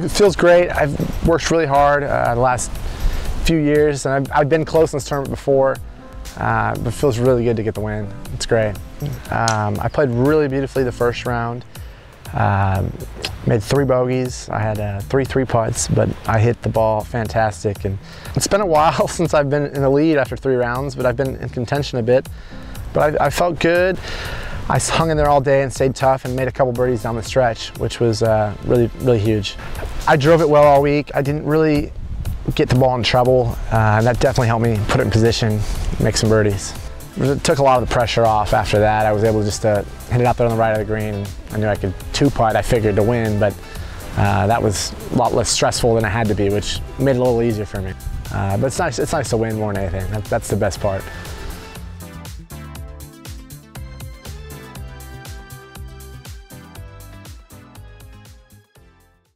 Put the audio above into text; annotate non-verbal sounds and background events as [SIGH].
Feel, feels great. I've worked really hard uh, the last few years, and I've, I've been close in this tournament before, uh, but it feels really good to get the win. It's great. Um, I played really beautifully the first round. Um, made three bogeys. I had uh, three three putts, but I hit the ball fantastic. And it's been a while [LAUGHS] since I've been in the lead after three rounds, but I've been in contention a bit. But I, I felt good. I hung in there all day and stayed tough and made a couple birdies down the stretch, which was uh, really, really huge. I drove it well all week. I didn't really get the ball in trouble, uh, and that definitely helped me put it in position, make some birdies. It took a lot of the pressure off after that. I was able to just hit it out there on the right of the green. I knew I could two putt, I figured to win, but uh, that was a lot less stressful than it had to be, which made it a little easier for me. Uh, but it's nice, it's nice to win more than anything. That, that's the best part.